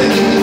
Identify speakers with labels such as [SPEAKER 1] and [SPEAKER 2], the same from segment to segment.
[SPEAKER 1] Amén.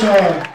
[SPEAKER 1] Job.